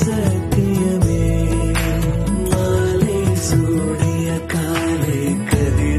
சத்தியமே மாலை சூடிய காலை கதிர்